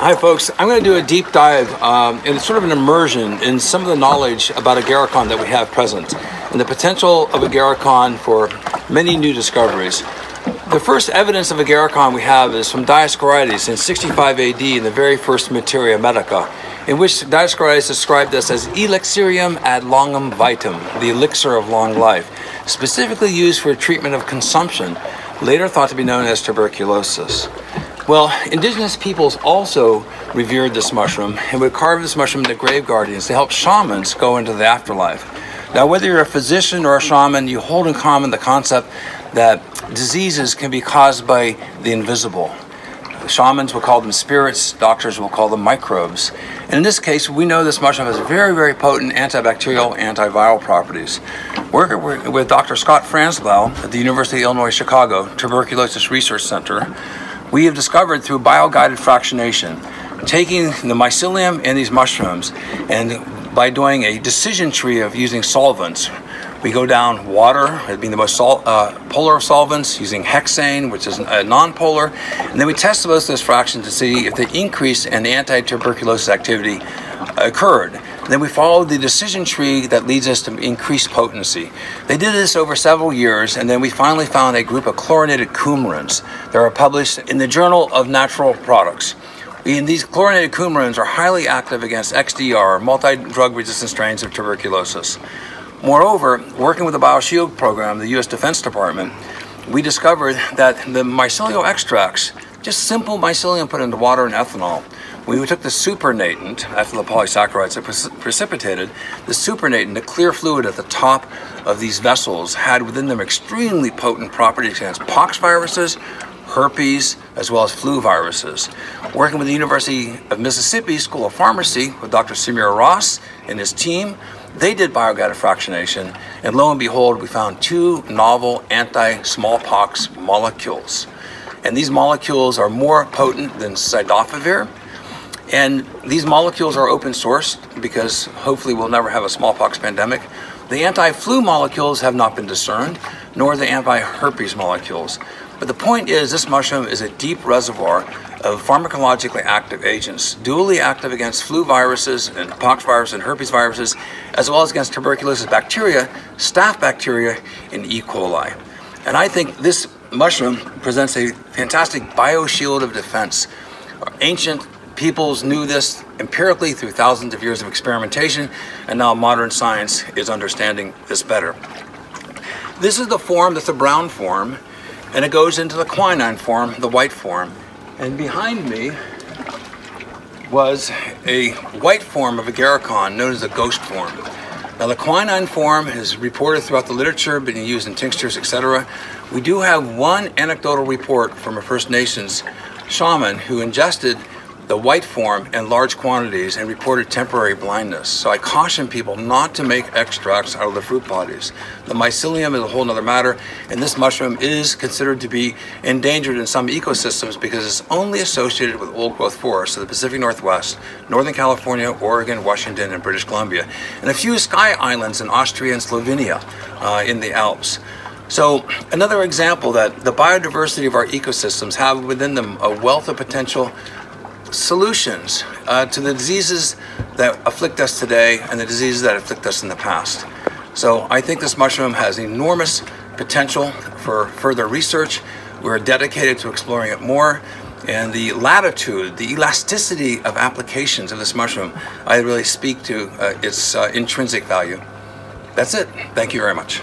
Hi folks, I'm going to do a deep dive um, and sort of an immersion in some of the knowledge about agarikon that we have present and the potential of agarikon for many new discoveries. The first evidence of agarikon we have is from Dioscorides in 65 AD in the very first Materia Medica, in which Dioscorides described this as elixirium ad longum vitam, the elixir of long life, specifically used for treatment of consumption, later thought to be known as tuberculosis. Well, indigenous peoples also revered this mushroom and would carve this mushroom into grave guardians to help shamans go into the afterlife. Now, whether you're a physician or a shaman, you hold in common the concept that diseases can be caused by the invisible. Shamans will call them spirits, doctors will call them microbes. And in this case, we know this mushroom has very, very potent antibacterial, antiviral properties. We're here with Dr. Scott Franzblau at the University of Illinois Chicago Tuberculosis Research Center, we have discovered through bio-guided fractionation, taking the mycelium in these mushrooms and by doing a decision tree of using solvents, we go down water, being the most sol uh, polar of solvents, using hexane, which is a non-polar, and then we test both those fractions to see if the increase in anti-tuberculosis activity occurred. Then we followed the decision tree that leads us to increased potency. They did this over several years, and then we finally found a group of chlorinated coumarins that are published in the Journal of Natural Products. And these chlorinated coumarins are highly active against XDR, multi-drug resistant strains of tuberculosis. Moreover, working with the BioShield program, the U.S. Defense Department, we discovered that the mycelial extracts, just simple mycelium put into water and ethanol, we took the supernatant, after the polysaccharides that precipitated, the supernatant, the clear fluid at the top of these vessels had within them extremely potent properties against pox viruses, herpes, as well as flu viruses. Working with the University of Mississippi School of Pharmacy with Dr. Samir Ross and his team, they did bioguided fractionation, and lo and behold, we found two novel anti-smallpox molecules. And these molecules are more potent than cidofovir, and these molecules are open sourced because hopefully we'll never have a smallpox pandemic. The anti-flu molecules have not been discerned, nor the anti-herpes molecules. But the point is this mushroom is a deep reservoir of pharmacologically active agents, dually active against flu viruses and pox virus and herpes viruses, as well as against tuberculosis bacteria, staph bacteria, and E. coli. And I think this mushroom presents a fantastic bioshield of defense. Ancient peoples knew this empirically through thousands of years of experimentation, and now modern science is understanding this better. This is the form, that's the brown form, and it goes into the quinine form, the white form. And behind me was a white form of agarikon known as the ghost form. Now the quinine form is reported throughout the literature, being used in tinctures, etc. We do have one anecdotal report from a First Nations shaman who ingested the white form in large quantities and reported temporary blindness. So I caution people not to make extracts out of the fruit bodies. The mycelium is a whole other matter, and this mushroom is considered to be endangered in some ecosystems because it's only associated with old growth forests of the Pacific Northwest, Northern California, Oregon, Washington, and British Columbia, and a few sky islands in Austria and Slovenia uh, in the Alps. So another example that the biodiversity of our ecosystems have within them a wealth of potential solutions uh, to the diseases that afflict us today and the diseases that afflict us in the past. So I think this mushroom has enormous potential for further research. We're dedicated to exploring it more. And the latitude, the elasticity of applications of this mushroom, I really speak to uh, its uh, intrinsic value. That's it. Thank you very much.